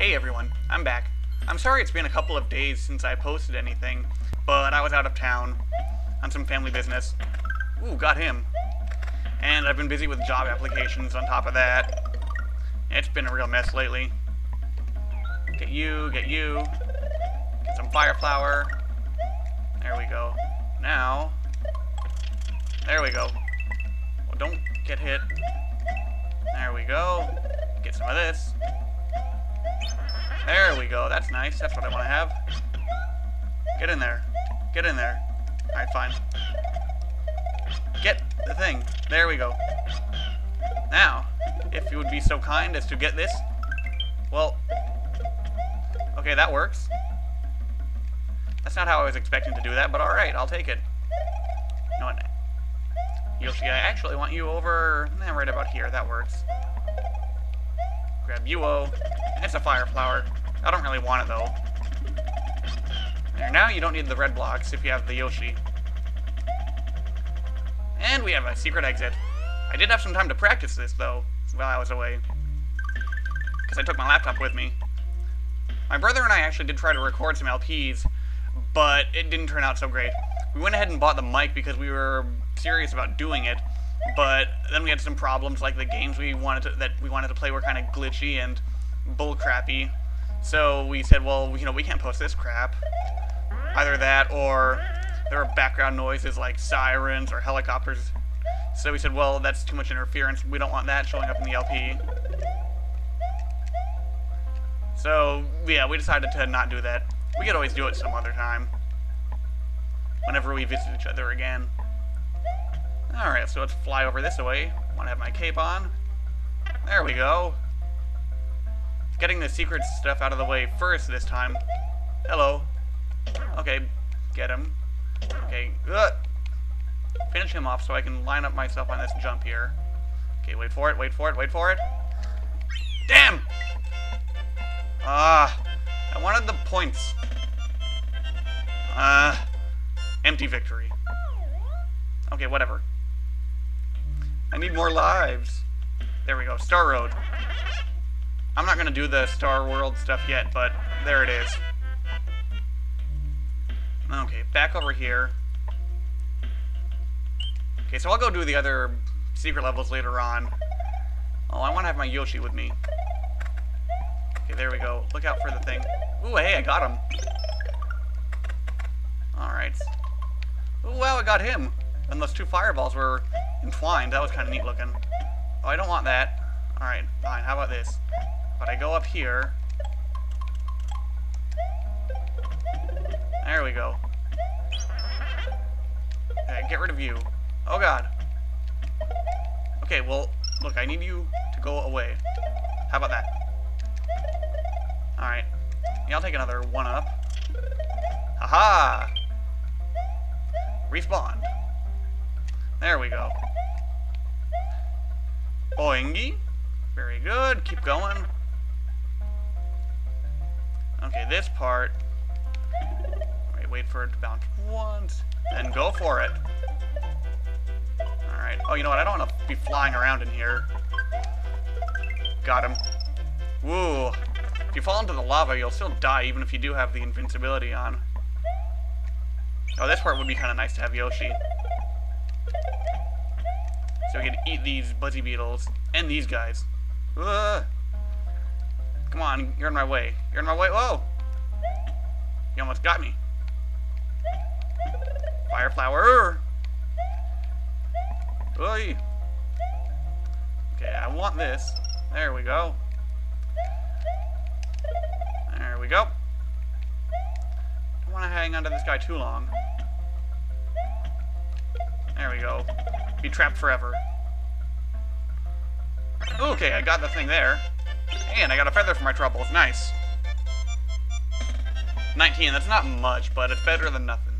Hey everyone, I'm back. I'm sorry it's been a couple of days since I posted anything, but I was out of town on some family business. Ooh, got him. And I've been busy with job applications on top of that. It's been a real mess lately. Get you, get you. Get some fire flower. There we go. Now, there we go. Well, don't get hit. There we go. Get some of this. There we go. That's nice. That's what I want to have. Get in there. Get in there. Alright, fine. Get the thing. There we go. Now, if you would be so kind as to get this. Well, okay, that works. That's not how I was expecting to do that, but alright, I'll take it. You know what? Yoshi, I actually want you over eh, right about here. That works. Grab you, Yuo. It's a fire flower. I don't really want it, though. There, now you don't need the red blocks if you have the Yoshi. And we have a secret exit. I did have some time to practice this, though, while I was away. Because I took my laptop with me. My brother and I actually did try to record some LPs, but it didn't turn out so great. We went ahead and bought the mic because we were serious about doing it, but then we had some problems, like the games we wanted to, that we wanted to play were kind of glitchy and bullcrappy. So we said, well, you know, we can't post this crap. Either that or there are background noises like sirens or helicopters. So we said, well, that's too much interference. We don't want that showing up in the LP. So, yeah, we decided to not do that. We could always do it some other time. Whenever we visit each other again. Alright, so let's fly over this way. Want to have my cape on. There we go. Getting the secret stuff out of the way first this time. Hello. Okay, get him. Okay, good. Finish him off so I can line up myself on this jump here. Okay, wait for it, wait for it, wait for it. Damn! Ah, I wanted the points. Uh, empty victory. Okay, whatever. I need more lives. There we go, Star Road. I'm not gonna do the Star World stuff yet, but there it is. Okay, back over here. Okay, so I'll go do the other secret levels later on. Oh, I want to have my Yoshi with me. Okay, there we go. Look out for the thing. Ooh, hey, I got him. Alright. Ooh, wow, I got him. And those two fireballs were entwined. That was kind of neat looking. Oh, I don't want that. Alright, fine. How about this? But I go up here. There we go. Okay, get rid of you. Oh god. Okay, well, look, I need you to go away. How about that? Alright. Yeah, I'll take another one up. Haha! -ha! Respawn. There we go. Boingy. Very good. Keep going. Okay, this part. Wait, wait for it to bounce once. And go for it. Alright. Oh, you know what? I don't want to be flying around in here. Got him. Woo. If you fall into the lava, you'll still die, even if you do have the invincibility on. Oh, this part would be kind of nice to have Yoshi. So we can eat these Buzzy Beetles and these guys. Ugh. Come on, you're in my way. You're in my way. Whoa! You almost got me. Fire flower. Oy. Okay, I want this. There we go. There we go. Don't want to hang onto this guy too long. There we go. Be trapped forever. Okay, I got the thing there. And I got a feather for my troubles. Nice. 19, that's not much, but it's better than nothing.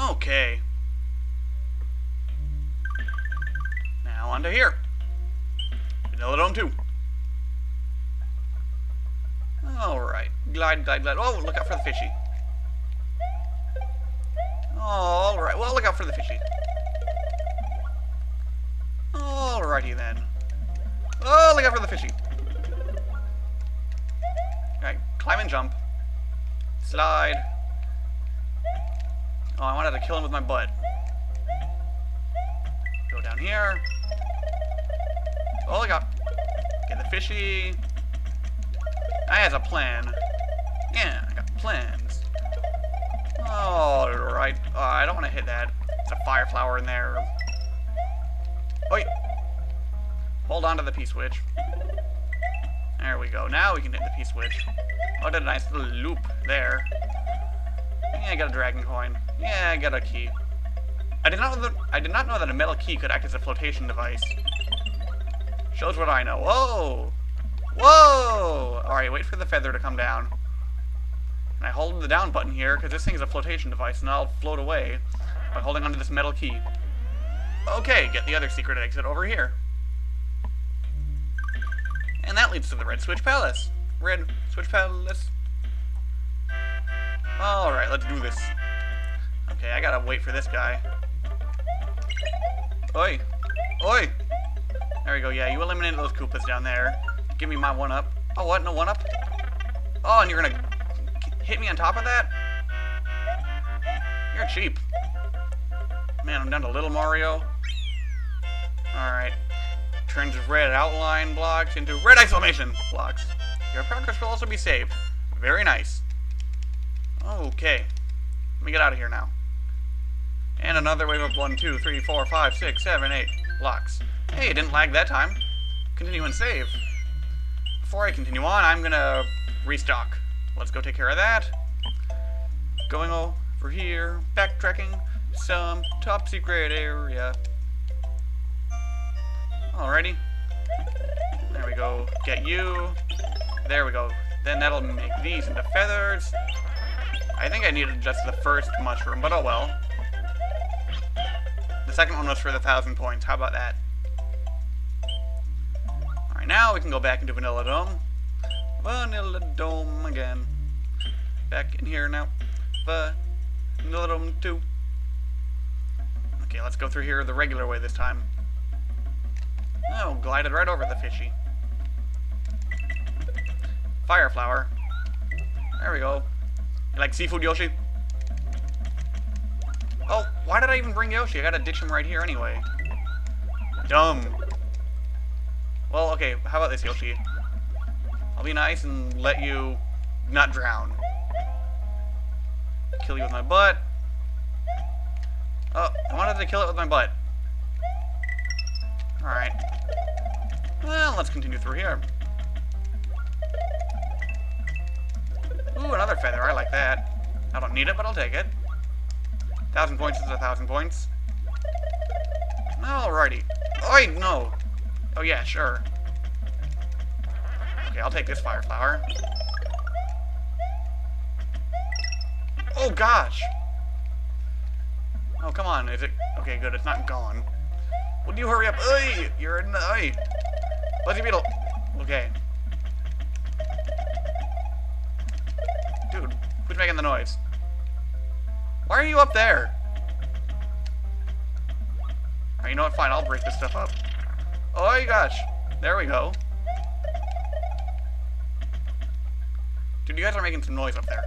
Okay. Now on to here. Vanilla Dome 2. Alright. Glide, glide, glide. Oh, look out for the fishy. Alright, well, look out for the fishy. Alrighty then. Oh, look out for the fishy. climb and jump. Slide. Oh, I wanted to kill him with my butt. Go down here. Oh, I got... Get the fishy. I has a plan. Yeah, I got plans. Alright. Oh, I don't want to hit that. It's a fire flower in there. Wait. Hold on to the P-switch. There we go. Now we can hit the P-switch. Oh, did a nice little loop there. Yeah, I got a dragon coin. Yeah, I got a key. I did not know that I did not know that a metal key could act as a flotation device. Shows what I know. Whoa! Whoa! Alright, wait for the feather to come down. And I hold the down button here, because this thing is a flotation device, and I'll float away by holding onto this metal key. Okay, get the other secret exit over here. And that leads to the Red Switch Palace. Red Switch Palace. Alright, let's do this. Okay, I gotta wait for this guy. Oi! Oi! There we go, yeah, you eliminated those Koopas down there. Give me my one-up. Oh, what? No one-up? Oh, and you're gonna hit me on top of that? You're cheap. Man, I'm down to Little Mario. Alright. Turns red outline blocks into red exclamation blocks. Your progress will also be saved. Very nice. Okay. Let me get out of here now. And another wave of 1, 2, 3, 4, 5, 6, 7, 8 blocks. Hey, it didn't lag that time. Continue and save. Before I continue on, I'm gonna restock. Let's go take care of that. Going over here, backtracking some top secret area. Alrighty. There we go. Get you. There we go. Then that'll make these into feathers. I think I needed just the first mushroom, but oh well. The second one was for the thousand points. How about that? Alright, now we can go back into Vanilla Dome. Vanilla Dome again. Back in here now. Vanilla Dome 2. Okay, let's go through here the regular way this time. Oh, glided right over the fishy. Fire flower. There we go. You like seafood, Yoshi? Oh, why did I even bring Yoshi? I gotta ditch him right here anyway. Dumb. Well, okay, how about this, Yoshi? I'll be nice and let you not drown. Kill you with my butt. Oh, I wanted to kill it with my butt. Alright. Well, let's continue through here. Ooh, another feather. I like that. I don't need it, but I'll take it. Thousand points is a thousand points. Alrighty. Oh, no. Oh, yeah, sure. Okay, I'll take this fire flower. Oh, gosh. Oh, come on. Is it... Okay, good. It's not gone. Would you hurry up? Oi! You're in the... Oi! Fuzzy Beetle! Okay. Dude, who's making the noise? Why are you up there? Right, you know what? Fine, I'll break this stuff up. Oh my gosh. There we go. Dude, you guys are making some noise up there.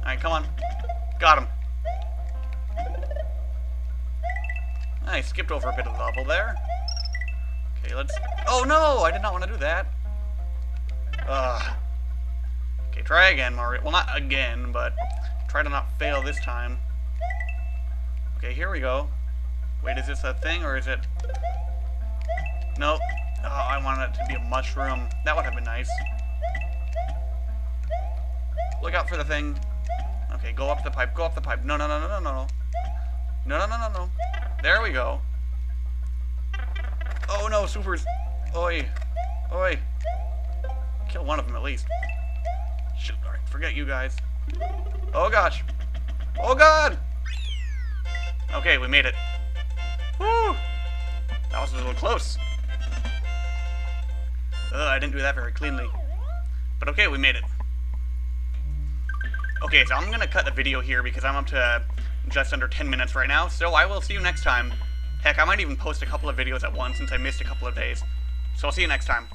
Alright, come on. Got him. I skipped over a bit of the level there. Okay, let's... Oh no! I did not want to do that. Ugh. Okay, try again, Mario. Well, not again, but try to not fail this time. Okay, here we go. Wait, is this a thing, or is it... Nope. Oh, I wanted it to be a mushroom. That would have been nice. Look out for the thing. Okay, go up the pipe, go up the pipe. No, no, no, no, no, no. No, no, no, no, no. There we go. Oh no, supers. Oi. Oi. Kill one of them at least. Shoot, alright, forget you guys. Oh gosh. Oh god! Okay, we made it. Woo! That was a little close. Ugh, I didn't do that very cleanly. But okay, we made it. Okay, so I'm gonna cut the video here because I'm up to just under 10 minutes right now, so I will see you next time. Heck, I might even post a couple of videos at once since I missed a couple of days. So I'll see you next time.